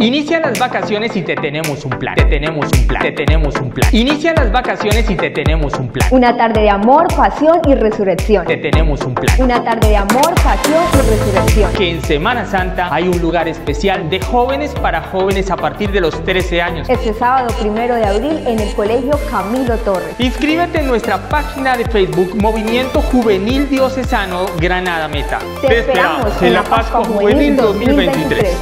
Inicia las vacaciones y te tenemos un plan. Te tenemos un plan. Te tenemos un plan. Inicia las vacaciones y te tenemos un plan. Una tarde de amor, pasión y resurrección. Te tenemos un plan. Una tarde de amor, pasión y resurrección. Que en Semana Santa hay un lugar especial de jóvenes para jóvenes a partir de los 13 años. Este sábado primero de abril en el Colegio Camilo Torres. Inscríbete en nuestra página de Facebook Movimiento Juvenil Diocesano Granada Meta. Te esperamos en la Pascua Juvenil 2023.